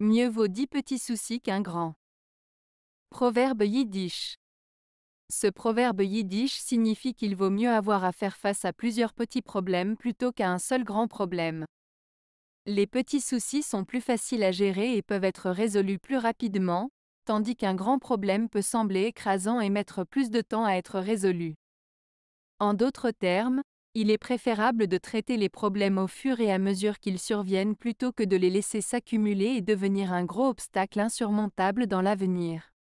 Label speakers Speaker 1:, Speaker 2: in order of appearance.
Speaker 1: Mieux vaut dix petits soucis qu'un grand. Proverbe yiddish. Ce proverbe yiddish signifie qu'il vaut mieux avoir à faire face à plusieurs petits problèmes plutôt qu'à un seul grand problème. Les petits soucis sont plus faciles à gérer et peuvent être résolus plus rapidement, tandis qu'un grand problème peut sembler écrasant et mettre plus de temps à être résolu. En d'autres termes, il est préférable de traiter les problèmes au fur et à mesure qu'ils surviennent plutôt que de les laisser s'accumuler et devenir un gros obstacle insurmontable dans l'avenir.